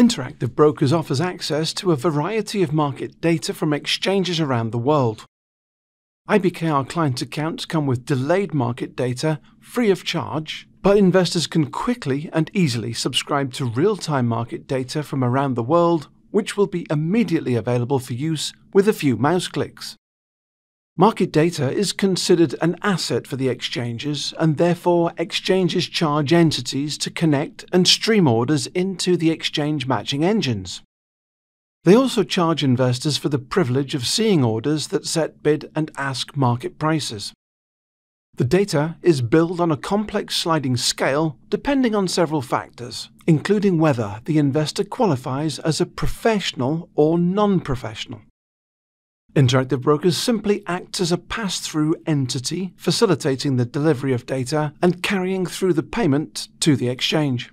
Interactive Brokers offers access to a variety of market data from exchanges around the world. IBKR client accounts come with delayed market data free of charge, but investors can quickly and easily subscribe to real time market data from around the world, which will be immediately available for use with a few mouse clicks. Market data is considered an asset for the exchanges, and therefore exchanges charge entities to connect and stream orders into the exchange matching engines. They also charge investors for the privilege of seeing orders that set bid and ask market prices. The data is billed on a complex sliding scale depending on several factors, including whether the investor qualifies as a professional or non professional. Interactive Brokers simply acts as a pass through entity, facilitating the delivery of data and carrying through the payment to the exchange.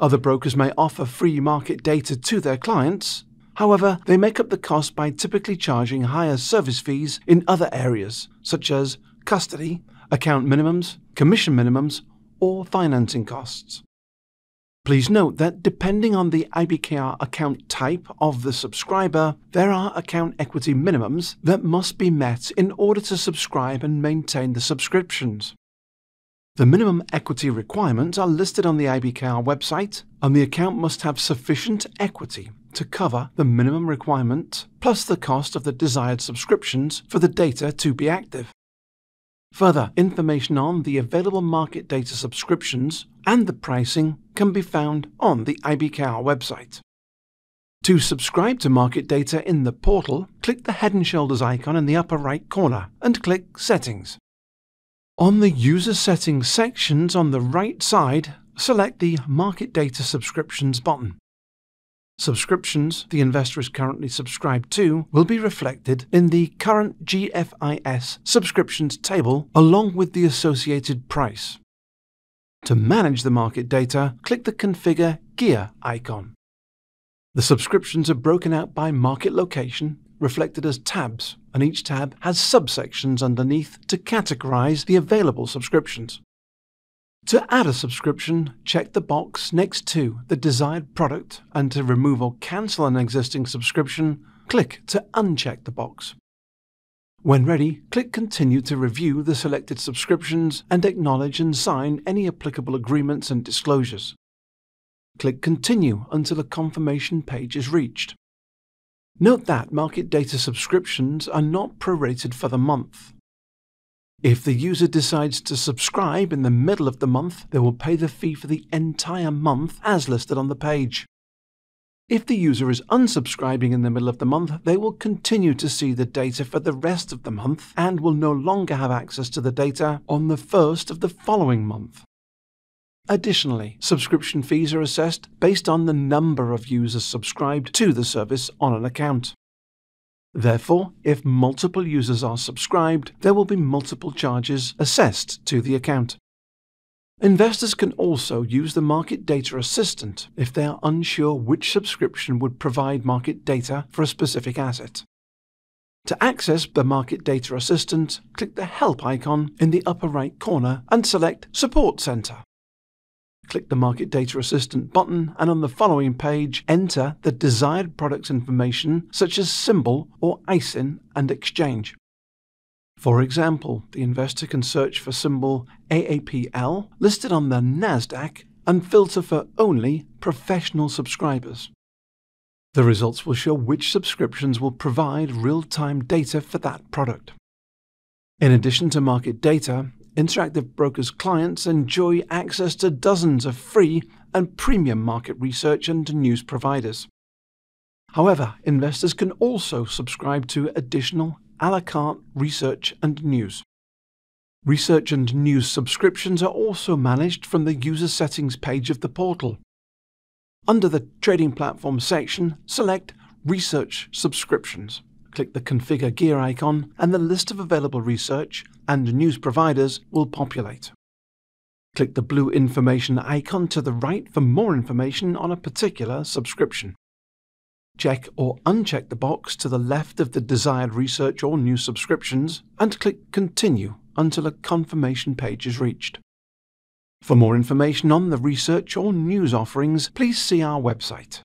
Other brokers may offer free market data to their clients. However, they make up the cost by typically charging higher service fees in other areas, such as custody, account minimums, commission minimums, or financing costs. Please note that depending on the IBKR account type of the subscriber, there are account equity minimums that must be met in order to subscribe and maintain the subscriptions. The minimum equity requirements are listed on the IBKR website, and the account must have sufficient equity to cover the minimum requirement plus the cost of the desired subscriptions for the data to be active. Further information on the available market data subscriptions and the pricing can be found on the IBKR website. To subscribe to market data in the portal, click the Head and Shoulders icon in the upper right corner and click Settings. On the User Settings sections on the right side, select the Market Data Subscriptions button. Subscriptions the investor is currently subscribed to will be reflected in the current GFIS subscriptions table along with the associated price. To manage the market data, click the Configure Gear icon. The subscriptions are broken out by market location, reflected as tabs, and each tab has subsections underneath to categorize the available subscriptions. To add a subscription, check the box next to the desired product, and to remove or cancel an existing subscription, click to uncheck the box. When ready, click Continue to review the selected subscriptions and acknowledge and sign any applicable agreements and disclosures. Click Continue until a confirmation page is reached. Note that market data subscriptions are not prorated for the month. If the user decides to subscribe in the middle of the month, they will pay the fee for the entire month as listed on the page. If the user is unsubscribing in the middle of the month, they will continue to see the data for the rest of the month and will no longer have access to the data on the first of the following month. Additionally, subscription fees are assessed based on the number of users subscribed to the service on an account. Therefore, if multiple users are subscribed, there will be multiple charges assessed to the account. Investors can also use the Market Data Assistant if they are unsure which subscription would provide market data for a specific asset. To access the Market Data Assistant, click the Help icon in the upper right corner and select Support Center. Click the Market Data Assistant button and on the following page, enter the desired product information such as symbol or ISIN and exchange. For example, the investor can search for symbol AAPL listed on the NASDAQ and filter for only professional subscribers. The results will show which subscriptions will provide real time data for that product. In addition to market data, Interactive Brokers clients enjoy access to dozens of free and premium market research and news providers. However, investors can also subscribe to additional a la carte research and news. Research and news subscriptions are also managed from the user settings page of the portal. Under the Trading Platform section, select Research Subscriptions click the Configure Gear icon, and the list of available research and news providers will populate. Click the blue information icon to the right for more information on a particular subscription. Check or uncheck the box to the left of the desired research or news subscriptions, and click Continue until a confirmation page is reached. For more information on the research or news offerings, please see our website.